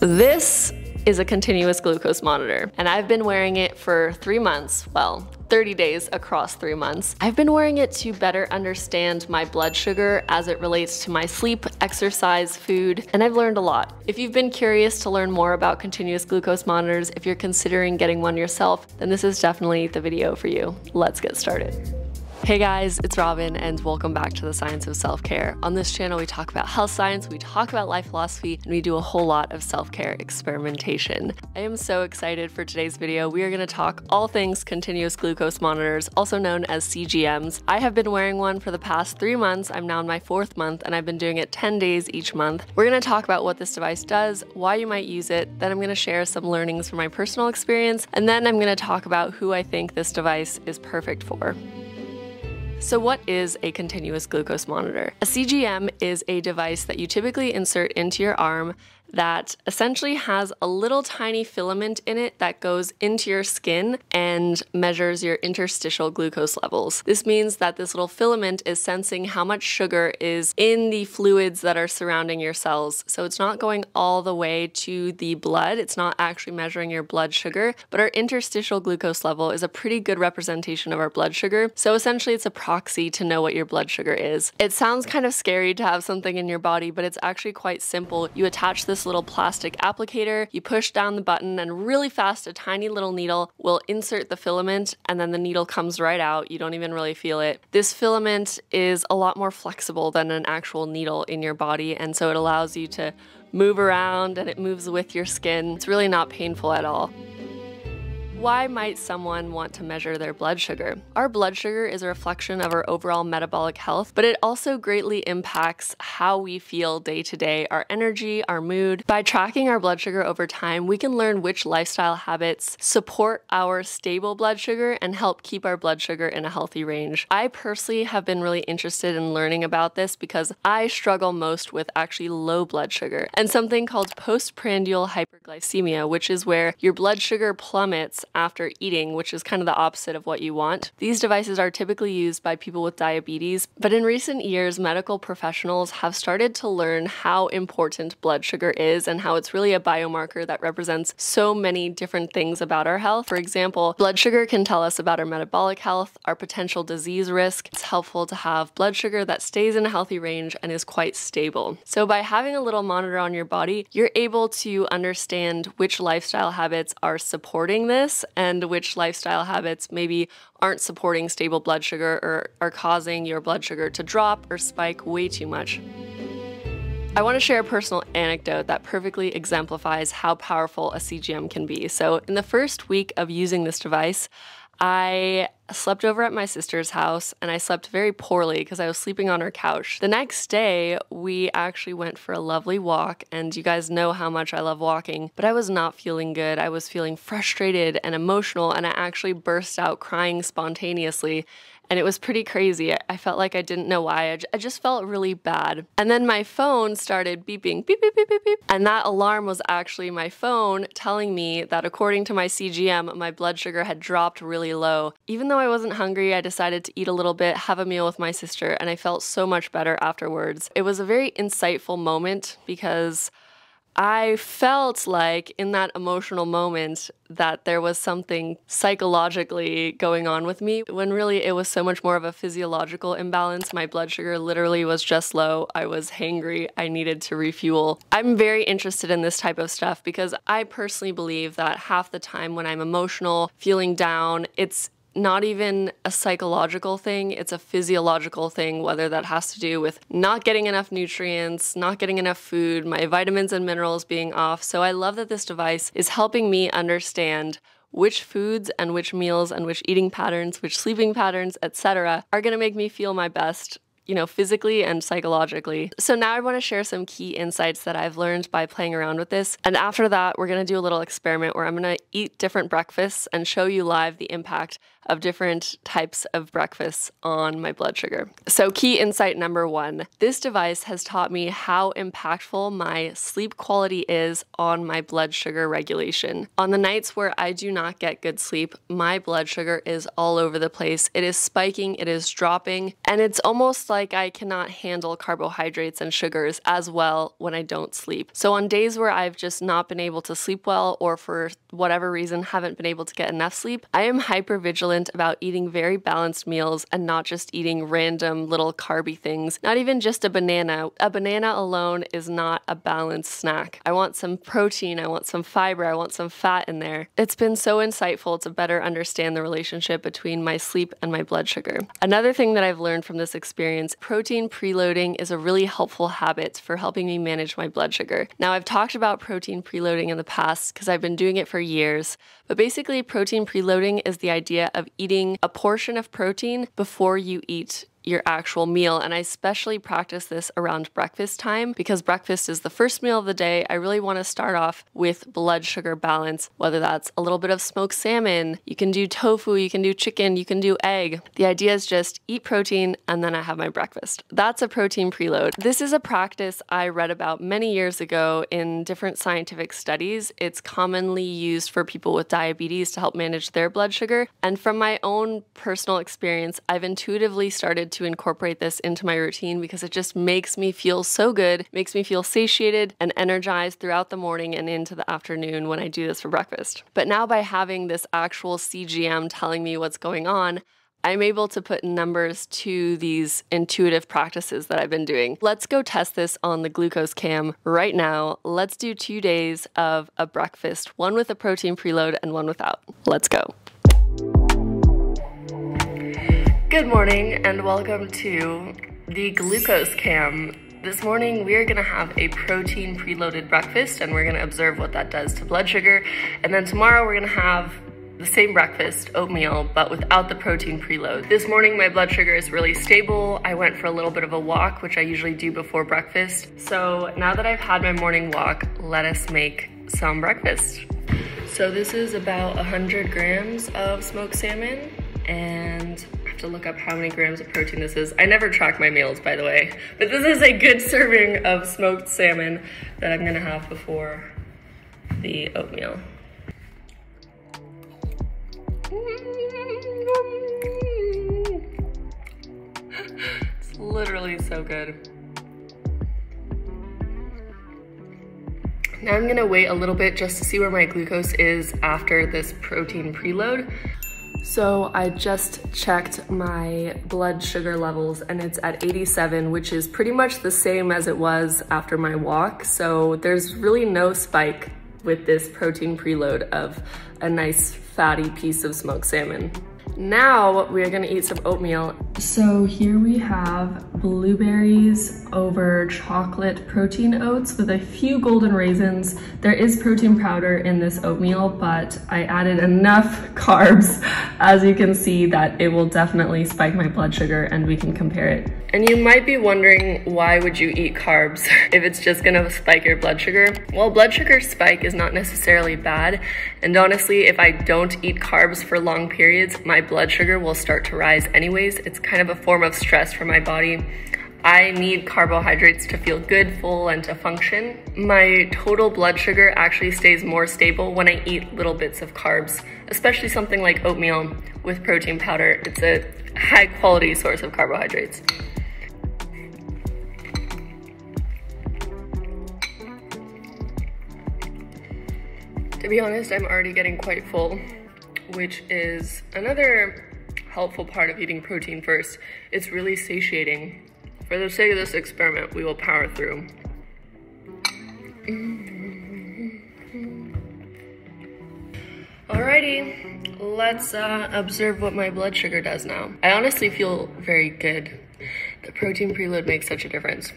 This is a continuous glucose monitor, and I've been wearing it for three months. Well, 30 days across three months. I've been wearing it to better understand my blood sugar as it relates to my sleep, exercise, food, and I've learned a lot. If you've been curious to learn more about continuous glucose monitors, if you're considering getting one yourself, then this is definitely the video for you. Let's get started. Hey guys, it's Robin and welcome back to the Science of Self-Care. On this channel we talk about health science, we talk about life philosophy, and we do a whole lot of self-care experimentation. I am so excited for today's video. We are going to talk all things continuous glucose monitors, also known as CGMs. I have been wearing one for the past three months. I'm now in my fourth month and I've been doing it 10 days each month. We're going to talk about what this device does, why you might use it, then I'm going to share some learnings from my personal experience, and then I'm going to talk about who I think this device is perfect for. So what is a continuous glucose monitor? A CGM is a device that you typically insert into your arm that essentially has a little tiny filament in it that goes into your skin and measures your interstitial glucose levels. This means that this little filament is sensing how much sugar is in the fluids that are surrounding your cells. So it's not going all the way to the blood, it's not actually measuring your blood sugar, but our interstitial glucose level is a pretty good representation of our blood sugar. So essentially it's a proxy to know what your blood sugar is. It sounds kind of scary to have something in your body, but it's actually quite simple. You attach this this little plastic applicator. You push down the button and really fast a tiny little needle will insert the filament and then the needle comes right out. You don't even really feel it. This filament is a lot more flexible than an actual needle in your body and so it allows you to move around and it moves with your skin. It's really not painful at all. Why might someone want to measure their blood sugar? Our blood sugar is a reflection of our overall metabolic health, but it also greatly impacts how we feel day to day, our energy, our mood. By tracking our blood sugar over time, we can learn which lifestyle habits support our stable blood sugar and help keep our blood sugar in a healthy range. I personally have been really interested in learning about this because I struggle most with actually low blood sugar and something called postprandial hypoglycemia, which is where your blood sugar plummets after eating, which is kind of the opposite of what you want. These devices are typically used by people with diabetes, but in recent years, medical professionals have started to learn how important blood sugar is and how it's really a biomarker that represents so many different things about our health. For example, blood sugar can tell us about our metabolic health, our potential disease risk. It's helpful to have blood sugar that stays in a healthy range and is quite stable. So by having a little monitor on your body, you're able to understand which lifestyle habits are supporting this and which lifestyle habits maybe aren't supporting stable blood sugar or are causing your blood sugar to drop or spike way too much. I want to share a personal anecdote that perfectly exemplifies how powerful a CGM can be. So, in the first week of using this device, I slept over at my sister's house and I slept very poorly because I was sleeping on her couch. The next day, we actually went for a lovely walk, and you guys know how much I love walking, but I was not feeling good. I was feeling frustrated and emotional, and I actually burst out crying spontaneously and it was pretty crazy. I felt like I didn't know why. I just felt really bad. And then my phone started beeping, beep, beep, beep, beep, beep. And that alarm was actually my phone telling me that according to my CGM, my blood sugar had dropped really low. Even though I wasn't hungry, I decided to eat a little bit, have a meal with my sister, and I felt so much better afterwards. It was a very insightful moment because I felt like in that emotional moment that there was something psychologically going on with me when really it was so much more of a physiological imbalance. My blood sugar literally was just low. I was hangry. I needed to refuel. I'm very interested in this type of stuff because I personally believe that half the time when I'm emotional, feeling down, it's not even a psychological thing, it's a physiological thing, whether that has to do with not getting enough nutrients, not getting enough food, my vitamins and minerals being off. So I love that this device is helping me understand which foods and which meals and which eating patterns, which sleeping patterns, etc., are going to make me feel my best you know, physically and psychologically. So now I want to share some key insights that I've learned by playing around with this. And after that, we're going to do a little experiment where I'm going to eat different breakfasts and show you live the impact of different types of breakfasts on my blood sugar. So, key insight number one this device has taught me how impactful my sleep quality is on my blood sugar regulation. On the nights where I do not get good sleep, my blood sugar is all over the place. It is spiking, it is dropping, and it's almost like I cannot handle carbohydrates and sugars as well when I don't sleep. So, on days where I've just not been able to sleep well, or for whatever reason haven't been able to get enough sleep, I am hyper vigilant about eating very balanced meals and not just eating random little carby things. Not even just a banana. A banana alone is not a balanced snack. I want some protein, I want some fiber, I want some fat in there. It's been so insightful to better understand the relationship between my sleep and my blood sugar. Another thing that I've learned from this experience protein preloading is a really helpful habit for helping me manage my blood sugar. Now, I've talked about protein preloading in the past because I've been doing it for years, but basically, protein preloading is the idea of eating a portion of protein before you eat your actual meal. And I especially practice this around breakfast time because breakfast is the first meal of the day. I really want to start off with blood sugar balance, whether that's a little bit of smoked salmon, you can do tofu, you can do chicken, you can do egg. The idea is just eat protein and then I have my breakfast. That's a protein preload. This is a practice I read about many years ago in different scientific studies. It's commonly used for people with diabetes to help manage their blood sugar. And from my own personal experience, I've intuitively started to incorporate this into my routine because it just makes me feel so good, makes me feel satiated and energized throughout the morning and into the afternoon when I do this for breakfast. But now by having this actual CGM telling me what's going on, I'm able to put numbers to these intuitive practices that I've been doing. Let's go test this on the glucose cam right now. Let's do two days of a breakfast, one with a protein preload and one without. Let's go. Good morning and welcome to the glucose cam. This morning we are gonna have a protein preloaded breakfast and we're gonna observe what that does to blood sugar. And then tomorrow we're gonna have the same breakfast, oatmeal, but without the protein preload. This morning my blood sugar is really stable. I went for a little bit of a walk, which I usually do before breakfast. So now that I've had my morning walk, let us make some breakfast. So this is about 100 grams of smoked salmon and to look up how many grams of protein this is. I never track my meals, by the way, but this is a good serving of smoked salmon that I'm gonna have before the oatmeal. It's literally so good. Now I'm gonna wait a little bit just to see where my glucose is after this protein preload. So I just checked my blood sugar levels and it's at 87, which is pretty much the same as it was after my walk. So there's really no spike with this protein preload of a nice fatty piece of smoked salmon. Now we're gonna eat some oatmeal. So here we have blueberries over chocolate protein oats with a few golden raisins. There is protein powder in this oatmeal, but I added enough carbs, as you can see, that it will definitely spike my blood sugar and we can compare it. And you might be wondering why would you eat carbs if it's just gonna spike your blood sugar? Well, blood sugar spike is not necessarily bad. And honestly, if I don't eat carbs for long periods, my blood sugar will start to rise anyways. It's kind of a form of stress for my body. I need carbohydrates to feel good, full, and to function. My total blood sugar actually stays more stable when I eat little bits of carbs, especially something like oatmeal with protein powder. It's a high quality source of carbohydrates. To be honest, I'm already getting quite full, which is another helpful part of eating protein first. It's really satiating. For the sake of this experiment, we will power through. Alrighty, let's uh, observe what my blood sugar does now. I honestly feel very good. The protein preload makes such a difference.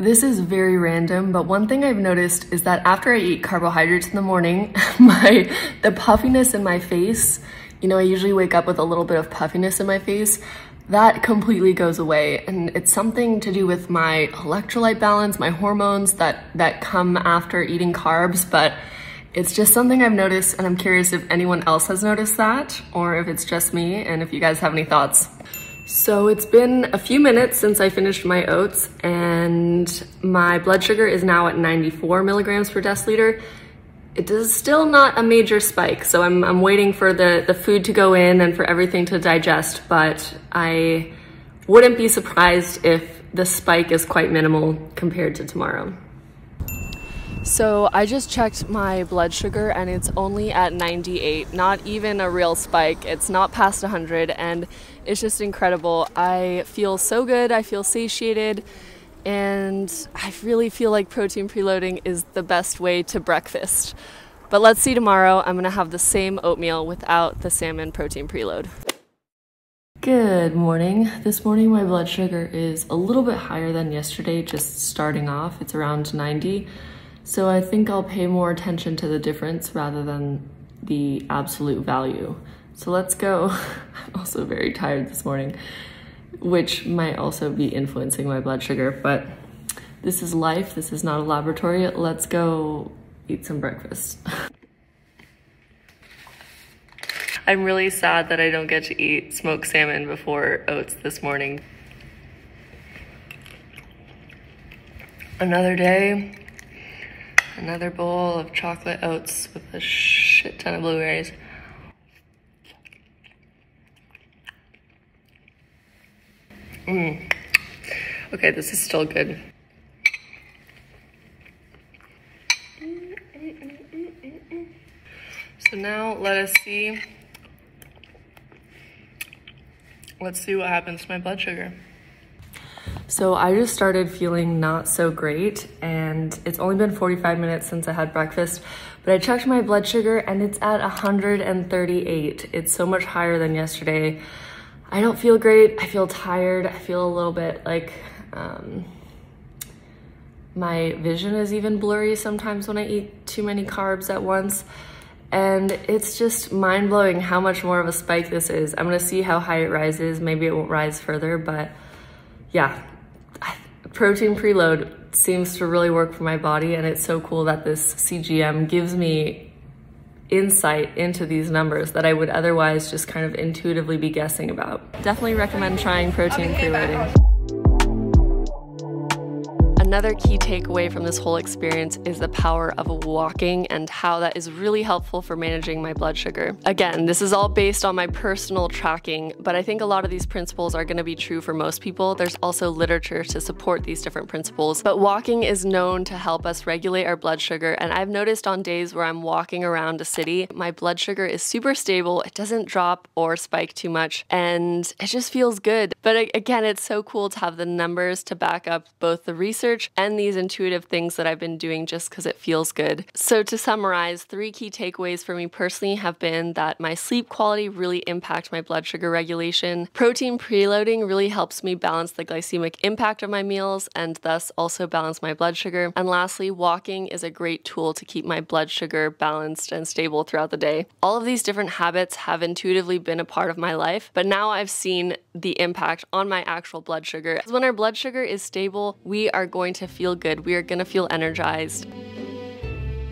This is very random, but one thing I've noticed is that after I eat carbohydrates in the morning, my the puffiness in my face, you know, I usually wake up with a little bit of puffiness in my face, that completely goes away. And it's something to do with my electrolyte balance, my hormones that, that come after eating carbs, but It's just something I've noticed and I'm curious if anyone else has noticed that or if it's just me and if you guys have any thoughts. So it's been a few minutes since I finished my oats and my blood sugar is now at 94 milligrams per deciliter. It is still not a major spike, so I'm, I'm waiting for the, the food to go in and for everything to digest, but I wouldn't be surprised if the spike is quite minimal compared to tomorrow. So I just checked my blood sugar and it's only at 98, not even a real spike. It's not past 100 and it's just incredible. I feel so good, I feel satiated, and I really feel like protein preloading is the best way to breakfast. But let's see tomorrow. I'm gonna have the same oatmeal without the salmon protein preload. Good morning. This morning my blood sugar is a little bit higher than yesterday, just starting off. It's around 90. So I think I'll pay more attention to the difference rather than the absolute value. So let's go. I'm also very tired this morning, which might also be influencing my blood sugar, but this is life. This is not a laboratory. Let's go eat some breakfast. I'm really sad that I don't get to eat smoked salmon before oats this morning. Another day, Another bowl of chocolate oats with a shit ton of blueberries. Mmm. Okay, this is still good. So now let us see. Let's see what happens to my blood sugar. So I just started feeling not so great and it's only been 45 minutes since I had breakfast, but I checked my blood sugar and it's at 138. It's so much higher than yesterday. I don't feel great. I feel tired. I feel a little bit like um, my vision is even blurry sometimes when I eat too many carbs at once. And it's just mind blowing how much more of a spike this is. I'm gonna see how high it rises. Maybe it won't rise further, but yeah, protein preload seems to really work for my body and it's so cool that this CGM gives me insight into these numbers that I would otherwise just kind of intuitively be guessing about. Definitely recommend trying protein preloading. Another key takeaway from this whole experience is the power of walking and how that is really helpful for managing my blood sugar. Again, this is all based on my personal tracking, but I think a lot of these principles are going to be true for most people. There's also literature to support these different principles, but walking is known to help us regulate our blood sugar. And I've noticed on days where I'm walking around a city, my blood sugar is super stable. It doesn't drop or spike too much, and it just feels good. But again, it's so cool to have the numbers to back up both the research research and these intuitive things that I've been doing just because it feels good. So, to summarize, three key takeaways for me personally have been that my sleep quality really impacts my blood sugar regulation. Protein preloading really helps me balance the glycemic impact of my meals and thus also balance my blood sugar. And lastly, walking is a great tool to keep my blood sugar balanced and stable throughout the day. All of these different habits have intuitively been a part of my life, but now I've seen the impact on my actual blood sugar. When our blood sugar is stable, we are going going to feel good. We are going to feel energized.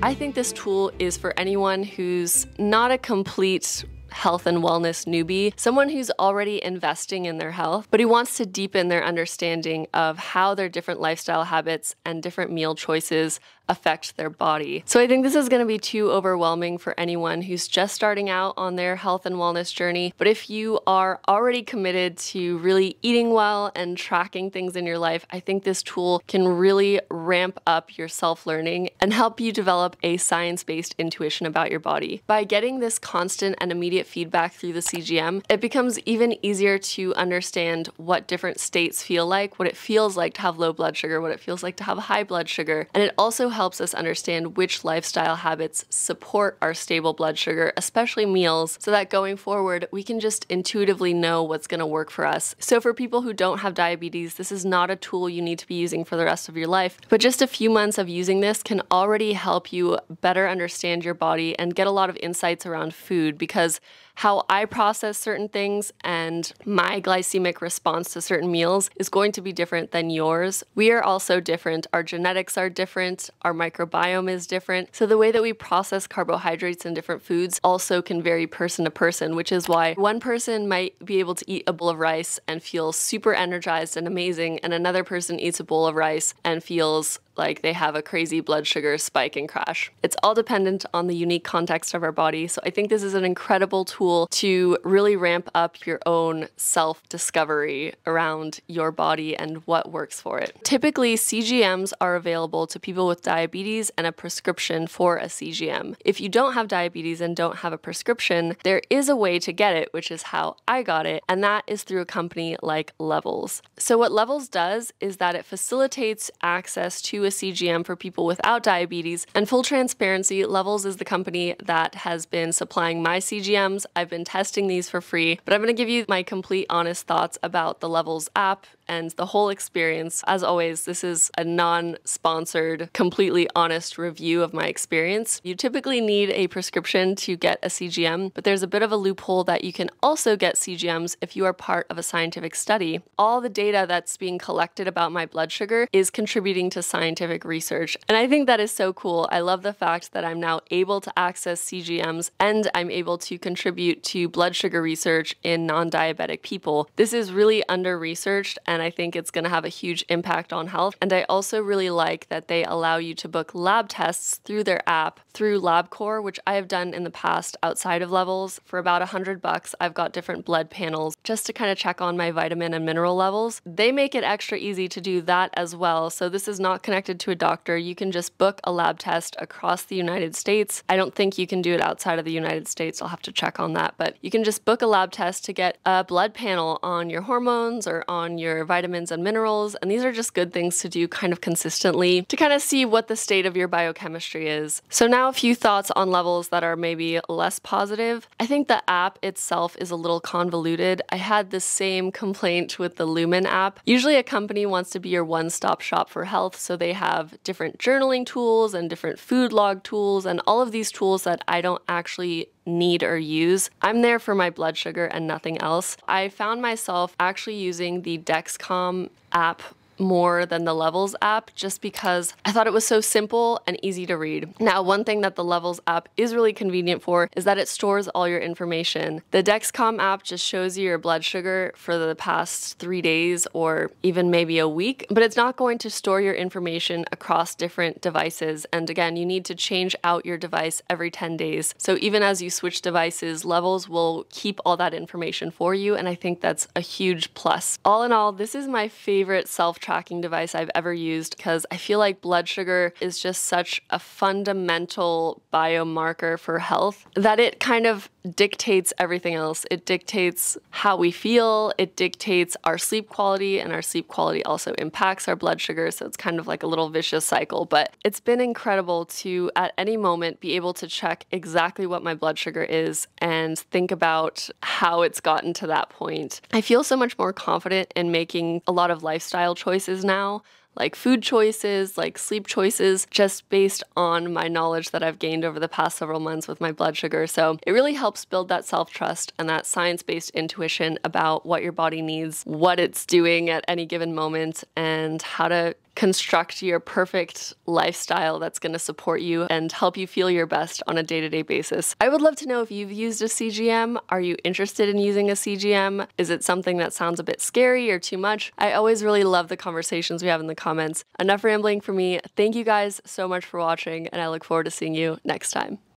I think this tool is for anyone who's not a complete health and wellness newbie, someone who's already investing in their health, but who wants to deepen their understanding of how their different lifestyle habits and different meal choices affect their body. So I think this is going to be too overwhelming for anyone who's just starting out on their health and wellness journey. But if you are already committed to really eating well and tracking things in your life, I think this tool can really ramp up your self learning and help you develop a science based intuition about your body. By getting this constant and immediate feedback through the CGM, it becomes even easier to understand what different states feel like, what it feels like to have low blood sugar, what it feels like to have high blood sugar. And it also helps us understand which lifestyle habits support our stable blood sugar, especially meals, so that going forward, we can just intuitively know what's gonna work for us. So for people who don't have diabetes, this is not a tool you need to be using for the rest of your life, but just a few months of using this can already help you better understand your body and get a lot of insights around food because how I process certain things and my glycemic response to certain meals is going to be different than yours. We are also different. Our genetics are different. Our microbiome is different. So the way that we process carbohydrates in different foods also can vary person to person, which is why one person might be able to eat a bowl of rice and feel super energized and amazing, and another person eats a bowl of rice and feels like they have a crazy blood sugar spike and crash. It's all dependent on the unique context of our body. So I think this is an incredible tool to really ramp up your own self discovery around your body and what works for it. Typically, CGMs are available to people with diabetes and a prescription for a CGM. If you don't have diabetes and don't have a prescription, there is a way to get it, which is how I got it, and that is through a company like Levels. So, what Levels does is that it facilitates access to a CGM for people without diabetes. And full transparency, Levels is the company that has been supplying my CGMs. I've been testing these for free, but I'm going to give you my complete honest thoughts about the Levels app and the whole experience. As always, this is a non sponsored, completely honest review of my experience. You typically need a prescription to get a CGM, but there's a bit of a loophole that you can also get CGMs if you are part of a scientific study. All the data that's being collected about my blood sugar is contributing to scientific research. And I think that is so cool. I love the fact that I'm now able to access CGMs and I'm able to contribute to blood sugar research in non diabetic people. This is really under researched and and I think it's going to have a huge impact on health. And I also really like that they allow you to book lab tests through their app through LabCorp, which I have done in the past outside of levels. For about a hundred bucks, I've got different blood panels just to kind of check on my vitamin and mineral levels. They make it extra easy to do that as well. So this is not connected to a doctor. You can just book a lab test across the United States. I don't think you can do it outside of the United States. I'll have to check on that, but you can just book a lab test to get a blood panel on your hormones or on your vitamins and minerals. And these are just good things to do kind of consistently to kind of see what the state of your biochemistry is. So now a few thoughts on levels that are maybe less positive. I think the app itself is a little convoluted. I had the same complaint with the Lumen app. Usually a company wants to be your one-stop shop for health, so they have different journaling tools and different food log tools and all of these tools that I don't actually need or use. I'm there for my blood sugar and nothing else. I found myself actually using the Dexcom app more than the Levels app just because I thought it was so simple and easy to read. Now, one thing that the Levels app is really convenient for is that it stores all your information. The Dexcom app just shows you your blood sugar for the past three days or even maybe a week, but it's not going to store your information across different devices. And again, you need to change out your device every 10 days. So even as you switch devices, Levels will keep all that information for you. And I think that's a huge plus. All in all, this is my favorite self tracking device I've ever used because I feel like blood sugar is just such a fundamental biomarker for health that it kind of dictates everything else. It dictates how we feel, it dictates our sleep quality, and our sleep quality also impacts our blood sugar. So it's kind of like a little vicious cycle. But it's been incredible to, at any moment, be able to check exactly what my blood sugar is and think about how it's gotten to that point. I feel so much more confident in making a lot of lifestyle choices now, like food choices, like sleep choices, just based on my knowledge that I've gained over the past several months with my blood sugar. So it really helps build that self trust and that science based intuition about what your body needs, what it's doing at any given moment, and how to construct your perfect lifestyle that's going to support you and help you feel your best on a day to day basis. I would love to know if you've used a CGM. Are you interested in using a CGM? Is it something that sounds a bit scary or too much? I always really love the conversations we have in the comments. Enough rambling for me. Thank you guys so much for watching, and I look forward to seeing you next time.